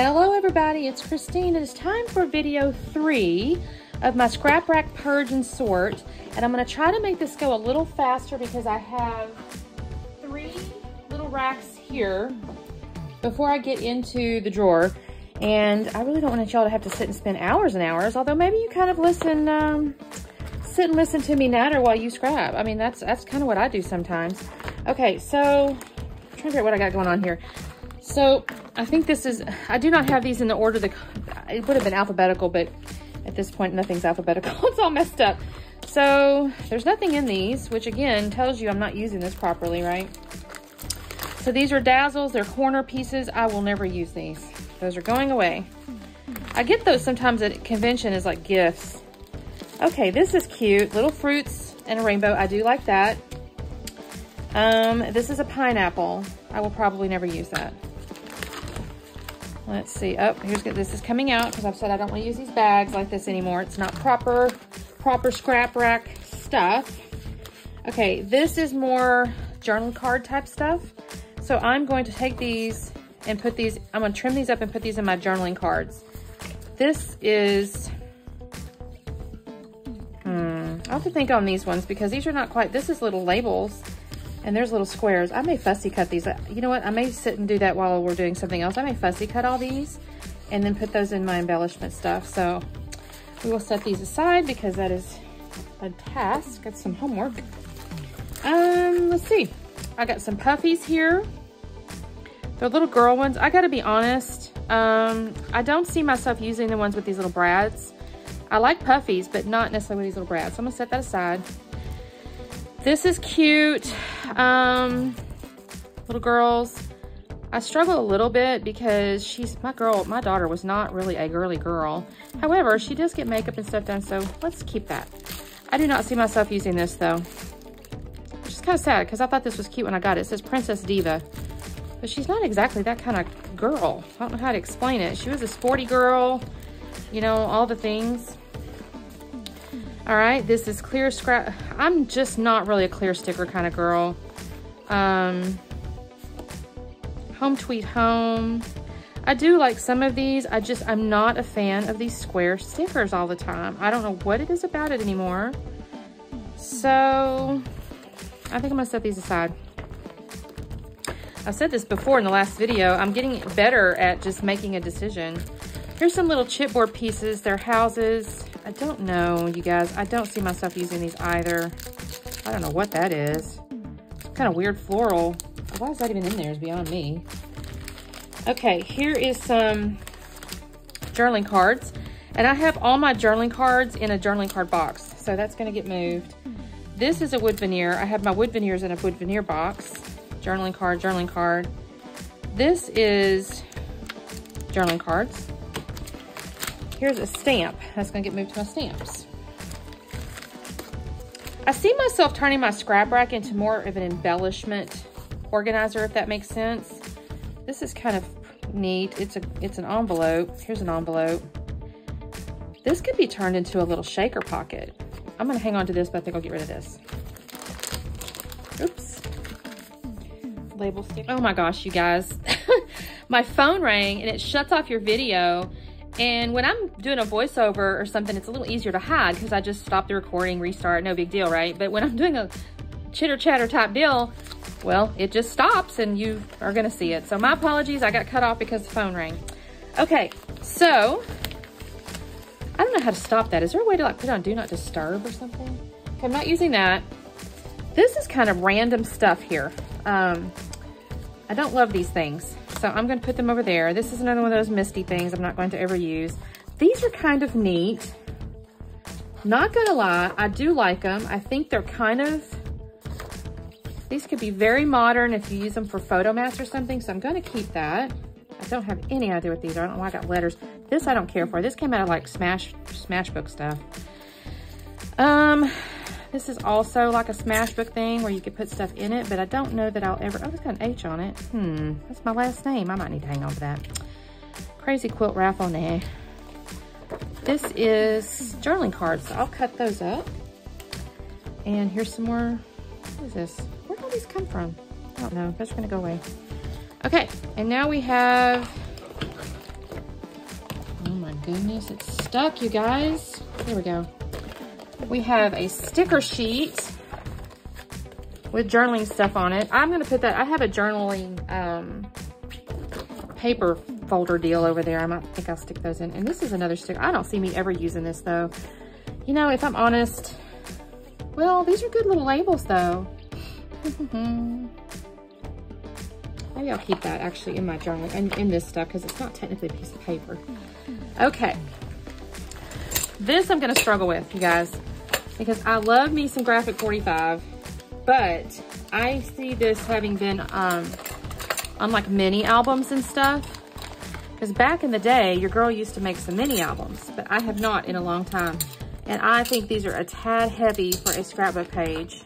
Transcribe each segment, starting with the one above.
Hello everybody, it's Christine and it's time for video three of my scrap rack purge and sort. And I'm gonna try to make this go a little faster because I have three little racks here before I get into the drawer. And I really don't want y'all to have to sit and spend hours and hours, although maybe you kind of listen, um, sit and listen to me natter while you scrap. I mean, that's that's kind of what I do sometimes. Okay, so I'm trying to figure out what I got going on here. So I think this is, I do not have these in the order, that, it would have been alphabetical, but at this point, nothing's alphabetical. it's all messed up. So there's nothing in these, which again, tells you I'm not using this properly, right? So these are dazzles, they're corner pieces. I will never use these. Those are going away. I get those sometimes at convention as like gifts. Okay, this is cute. Little fruits and a rainbow. I do like that. Um, this is a pineapple. I will probably never use that. Let's see. Oh, here's good. This is coming out because I've said I don't want to use these bags like this anymore. It's not proper, proper scrap rack stuff. Okay, this is more journal card type stuff. So I'm going to take these and put these, I'm going to trim these up and put these in my journaling cards. This is, hmm, I'll have to think on these ones because these are not quite, this is little labels. And there's little squares. I may fussy cut these. You know what? I may sit and do that while we're doing something else. I may fussy cut all these and then put those in my embellishment stuff. So we will set these aside because that is a task. Got some homework. Um, let's see. I got some puffies here. They're little girl ones. I gotta be honest. Um, I don't see myself using the ones with these little brads. I like puffies, but not necessarily with these little brads. So I'm gonna set that aside. This is cute. Um, little girls. I struggle a little bit because she's, my girl, my daughter was not really a girly girl. However, she does get makeup and stuff done, so let's keep that. I do not see myself using this though. Which is kind of sad because I thought this was cute when I got it. It says Princess Diva. But she's not exactly that kind of girl. I don't know how to explain it. She was a sporty girl, you know, all the things. All right, this is clear scrap. I'm just not really a clear sticker kind of girl. Um, home Tweet Home. I do like some of these. I just, I'm not a fan of these square stickers all the time. I don't know what it is about it anymore. So, I think I'm gonna set these aside. I've said this before in the last video. I'm getting better at just making a decision. Here's some little chipboard pieces. They're houses. I don't know, you guys. I don't see myself using these either. I don't know what that is. It's kind of weird floral. Why is that even in there is beyond me. Okay, here is some journaling cards. And I have all my journaling cards in a journaling card box. So that's to get moved. This is a wood veneer. I have my wood veneers in a wood veneer box. Journaling card, journaling card. This is journaling cards. Here's a stamp. That's gonna get moved to my stamps. I see myself turning my scrap rack into more of an embellishment organizer, if that makes sense. This is kind of neat. It's a it's an envelope. Here's an envelope. This could be turned into a little shaker pocket. I'm gonna hang on to this, but I think I'll get rid of this. Oops. Label stick. Oh my gosh, you guys. my phone rang and it shuts off your video and when I'm doing a voiceover or something, it's a little easier to hide because I just stop the recording, restart, no big deal, right? But when I'm doing a chitter chatter type deal, well, it just stops and you are gonna see it. So my apologies, I got cut off because the phone rang. Okay, so I don't know how to stop that. Is there a way to like put on do not disturb or something? Okay, I'm not using that. This is kind of random stuff here. Um, I don't love these things. So I'm gonna put them over there. This is another one of those misty things I'm not going to ever use. These are kind of neat. Not gonna lie, I do like them. I think they're kind of, these could be very modern if you use them for photo mats or something, so I'm gonna keep that. I don't have any idea what these are. I don't know why I got letters. This I don't care for. This came out of like Smash, Smashbook stuff. Um, this is also like a Smashbook thing where you could put stuff in it, but I don't know that I'll ever, oh, it's got an H on it. Hmm, that's my last name. I might need to hang on to that. Crazy Quilt Raffle, nah. This is journaling cards, so I'll cut those up. And here's some more, what is this? Where did all these come from? I don't know, that's gonna go away. Okay, and now we have oh my goodness, it's stuck, you guys. There we go. We have a sticker sheet with journaling stuff on it. I'm gonna put that, I have a journaling um, paper folder deal over there. I might think I'll stick those in. And this is another sticker. I don't see me ever using this though. You know, if I'm honest, well, these are good little labels though. Maybe I'll keep that actually in my journal and in this stuff because it's not technically a piece of paper. Okay. This I'm to struggle with, you guys, because I love me some Graphic 45, but I see this having been um, on like mini albums and stuff. Because back in the day, your girl used to make some mini albums, but I have not in a long time. And I think these are a tad heavy for a scrapbook page.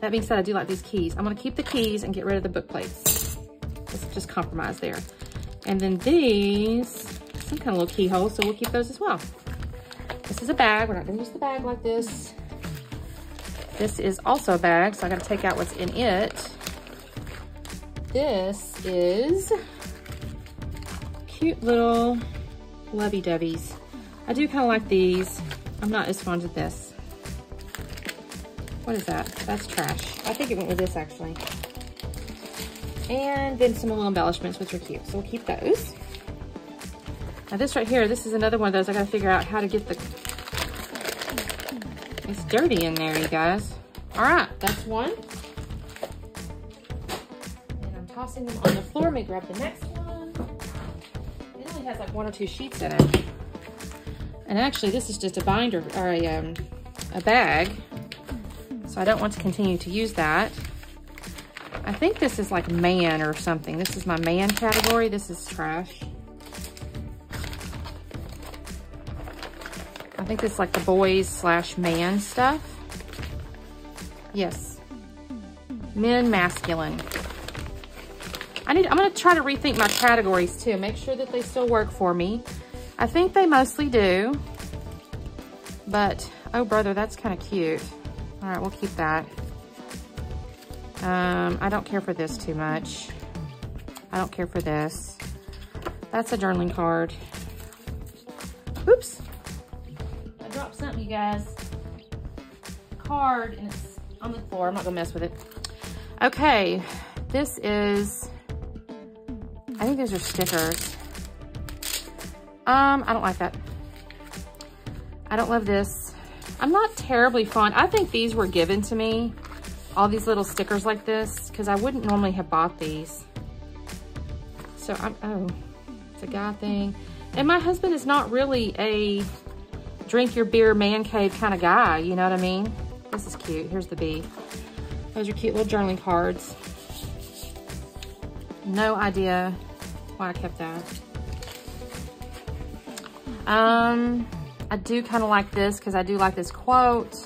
That being said, I do like these keys. I'm gonna keep the keys and get rid of the book plates. Let's just compromise there. And then these, some kind of little keyhole, so we'll keep those as well. This is a bag. We're not gonna use the bag like this. This is also a bag, so I gotta take out what's in it. This is cute little lovey-doveys. I do kind of like these. I'm not as fond of this. What is that? That's trash. I think it went with this actually. And then some little embellishments, which are cute. So we'll keep those. Now this right here, this is another one of those I gotta figure out how to get the, it's dirty in there, you guys. All right, that's one. And I'm tossing them on the floor. Me grab the next one. It only has like one or two sheets in it. And actually this is just a binder or a, um, a bag. So I don't want to continue to use that. I think this is like man or something. This is my man category. This is trash. Think this is like the boys slash man stuff. Yes. Men, masculine. I need, I'm gonna try to rethink my categories too. Make sure that they still work for me. I think they mostly do. But, oh brother, that's kind of cute. All right, we'll keep that. Um, I don't care for this too much. I don't care for this. That's a journaling card. Guys. Card, and it's on the floor. I'm not gonna mess with it. Okay, this is, I think those are stickers. Um, I don't like that. I don't love this. I'm not terribly fond. I think these were given to me, all these little stickers like this, because I wouldn't normally have bought these. So I'm, oh, it's a guy thing. And my husband is not really a drink your beer man cave kind of guy, you know what I mean? This is cute. Here's the bee. Those are cute little journaling cards. No idea why I kept that. Um, I do kind of like this because I do like this quote.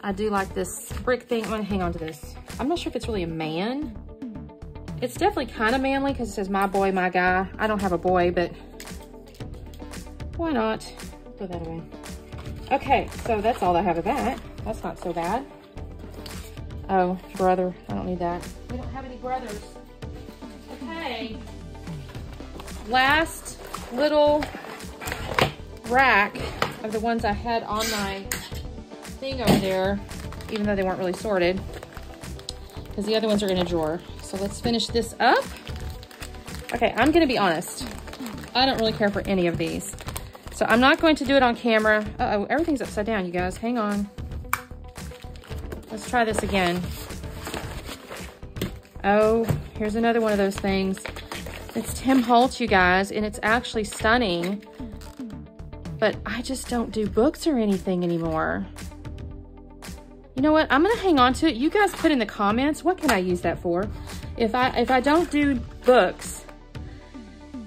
I do like this brick thing. I'm gonna hang on to this. I'm not sure if it's really a man. It's definitely kind of manly because it says my boy, my guy. I don't have a boy, but why not? Throw that away. Okay, so that's all I have of that. That's not so bad. Oh, brother. I don't need that. We don't have any brothers. Okay. Last little rack of the ones I had on my thing over there, even though they weren't really sorted, because the other ones are in a drawer. So let's finish this up. Okay, I'm gonna be honest. I don't really care for any of these. So I'm not going to do it on camera. Uh oh everything's upside down, you guys. Hang on. Let's try this again. Oh, here's another one of those things. It's Tim Holtz, you guys, and it's actually stunning but I just don't do books or anything anymore. You know what? I'm gonna hang on to it. You guys put in the comments, what can I use that for? If I if I don't do books,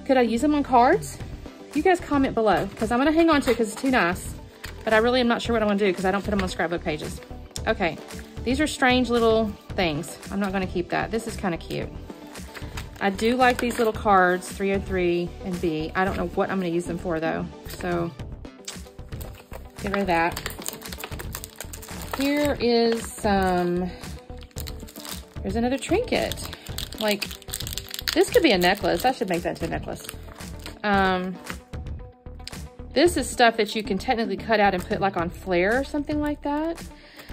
could I use them on cards? You guys comment below because I'm gonna hang on to it because it's too nice. But I really am not sure what I'm going to do because I don't put them on scrapbook pages. Okay, these are strange little things. I'm not gonna keep that. This is kind of cute. I do like these little cards, 303 and B. I don't know what I'm gonna use them for though. So get rid of that. Here is some, here's another trinket. Like, this could be a necklace. I should make that into a necklace. Um, This is stuff that you can technically cut out and put like on flair or something like that.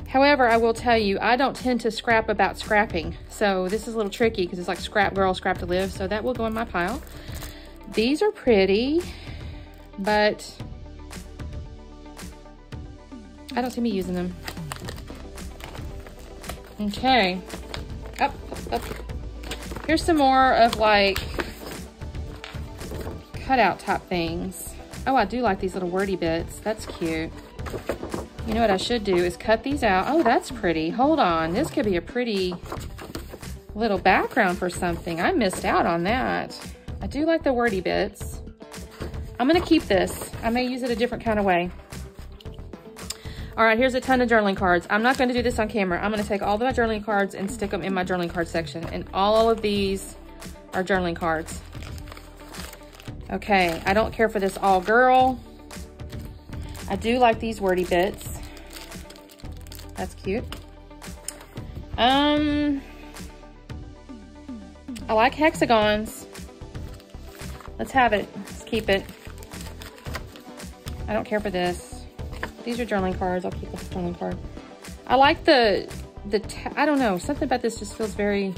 However, I will tell you, I don't tend to scrap about scrapping. So this is a little tricky because it's like scrap girl, scrap to live. So that will go in my pile. These are pretty, but I don't see me using them. Okay. Up, up, up. Here's some more of like cutout type things. Oh, I do like these little wordy bits. That's cute. You know what I should do is cut these out. Oh, that's pretty. Hold on. This could be a pretty little background for something. I missed out on that. I do like the wordy bits. I'm going to keep this. I may use it a different kind of way. All right, here's a ton of journaling cards. I'm not going to do this on camera. I'm going to take all of my journaling cards and stick them in my journaling card section. And all of these are journaling cards. Okay, I don't care for this all girl. I do like these wordy bits. That's cute. Um, I like hexagons. Let's have it. Let's keep it. I don't care for this. These are journaling cards. I'll keep the journaling card. I like the, the I don't know. Something about this just feels very,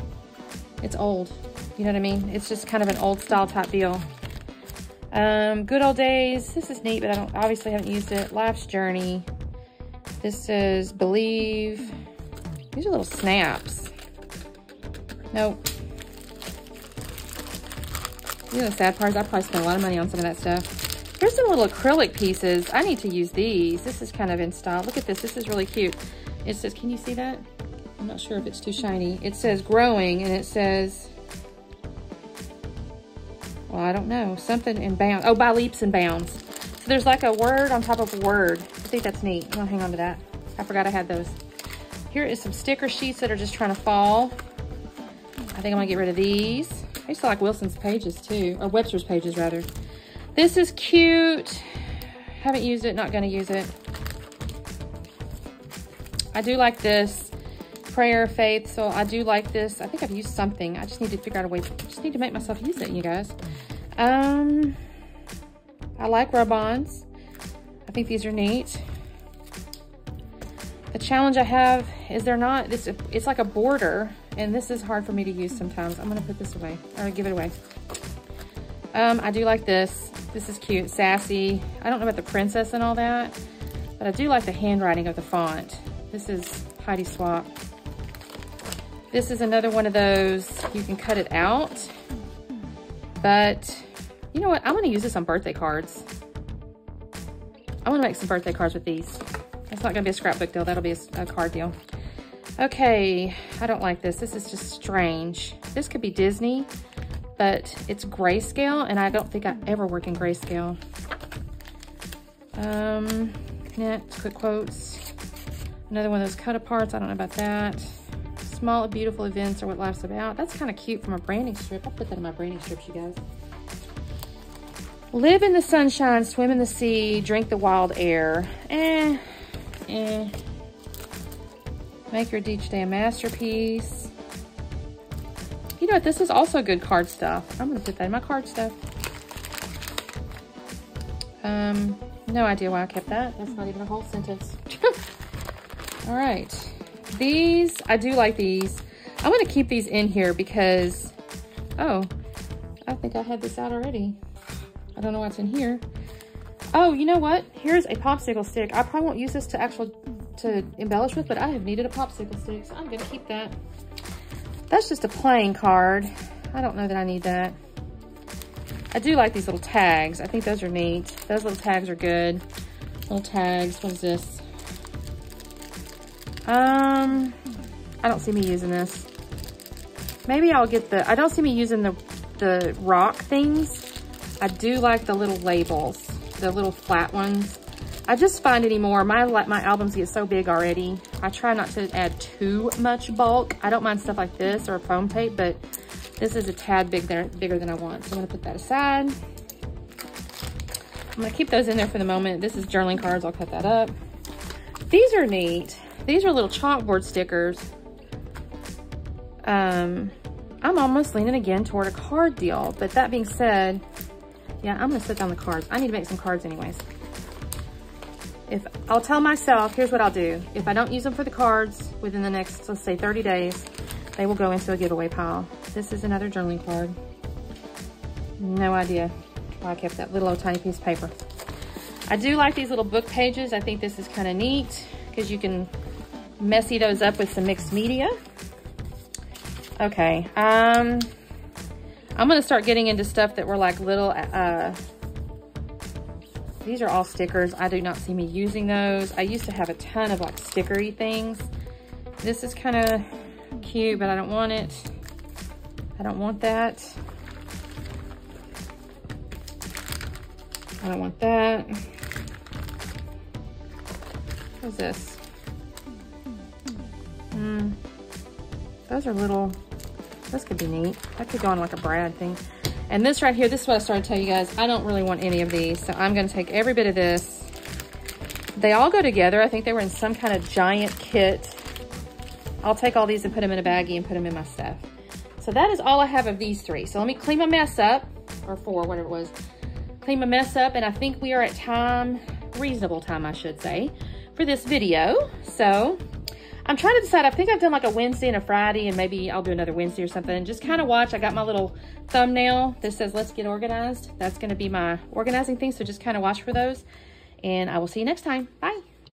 it's old. You know what I mean? It's just kind of an old style type deal. Um, Good Old Days. This is neat, but I don't obviously haven't used it. Life's Journey. This is Believe. These are little snaps. Nope. These are the sad parts. I probably spent a lot of money on some of that stuff. Here's some little acrylic pieces. I need to use these. This is kind of in style. Look at this. This is really cute. It says, can you see that? I'm not sure if it's too shiny. It says growing and it says well, I don't know, something in bounds. Oh, by leaps and bounds. So there's like a word on top of a word. I think that's neat. I'm gonna hang on to that. I forgot I had those. Here is some sticker sheets that are just trying to fall. I think I'm gonna get rid of these. I used to like Wilson's pages too, or Webster's pages rather. This is cute. Haven't used it, not gonna use it. I do like this prayer faith, so I do like this. I think I've used something. I just need to figure out a way, I just need to make myself use it, you guys. Um, I like rub-ons. I think these are neat. The challenge I have is they're not, this, it's like a border, and this is hard for me to use sometimes. I'm gonna put this away, or give it away. Um, I do like this. This is cute, sassy. I don't know about the princess and all that, but I do like the handwriting of the font. This is Heidi Swapp. This is another one of those, you can cut it out, but you know what? I'm gonna use this on birthday cards. I wanna make some birthday cards with these. It's not gonna be a scrapbook deal, that'll be a, a card deal. Okay, I don't like this. This is just strange. This could be Disney, but it's grayscale, and I don't think I ever work in grayscale. Um, next, quick quotes. Another one of those cut aparts. I don't know about that. Small, beautiful events are what life's about. That's kind of cute from a branding strip. I'll put that in my branding strips, you guys. Live in the sunshine, swim in the sea, drink the wild air. Eh, eh. Make your each day a masterpiece. You know what? This is also good card stuff. I'm going to put that in my card stuff. Um, no idea why I kept that. That's not even a whole sentence. All right. These, I do like these. I'm to keep these in here because, oh, I think I had this out already. I don't know what's in here. Oh, you know what? Here's a popsicle stick. I probably won't use this to actual to embellish with, but I have needed a popsicle stick, so I'm gonna keep that. That's just a playing card. I don't know that I need that. I do like these little tags. I think those are neat. Those little tags are good. Little tags. What is this? Um, I don't see me using this. Maybe I'll get the, I don't see me using the, the rock things. I do like the little labels, the little flat ones. I just find anymore, my, my albums get so big already. I try not to add too much bulk. I don't mind stuff like this or foam tape, but this is a tad big there, bigger than I want. So I'm gonna put that aside. I'm gonna keep those in there for the moment. This is journaling cards, I'll cut that up. These are neat. These are little chalkboard stickers. Um, I'm almost leaning again toward a card deal, but that being said, Yeah, I'm gonna set down the cards. I need to make some cards anyways. If I'll tell myself, here's what I'll do. If I don't use them for the cards within the next, let's say 30 days, they will go into a giveaway pile. This is another journaling card. No idea why I kept that little old tiny piece of paper. I do like these little book pages. I think this is kind of neat because you can messy those up with some mixed media. Okay, um, I'm gonna start getting into stuff that were like little, uh, these are all stickers. I do not see me using those. I used to have a ton of like stickery things. This is kind of cute, but I don't want it. I don't want that. I don't want that. What's this? Hmm. Those are little this could be neat. That could go on like a brad thing. And this right here, this is what I started to tell you guys. I don't really want any of these. So I'm gonna take every bit of this. They all go together. I think they were in some kind of giant kit. I'll take all these and put them in a baggie and put them in my stuff. So that is all I have of these three. So let me clean my mess up, or four, whatever it was. Clean my mess up, and I think we are at time, reasonable time, I should say, for this video. So I'm trying to decide. I think I've done like a Wednesday and a Friday and maybe I'll do another Wednesday or something. Just kind of watch. I got my little thumbnail that says, let's get organized. That's going to be my organizing thing. So just kind of watch for those and I will see you next time. Bye.